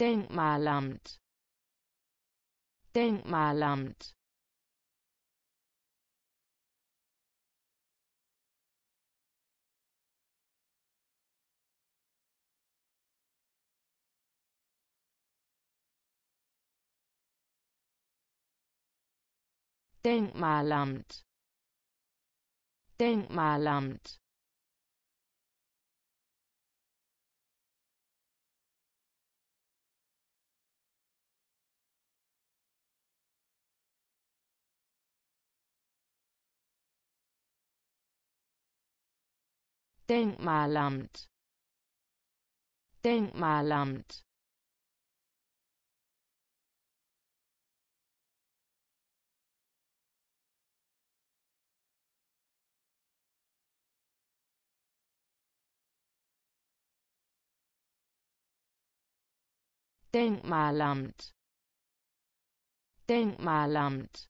Denkmalamt. Denkmalamt. Denkmalamt. Denkmalamt Denkmalamt. Denkmalamt. Denkmalamt. Denkmalamt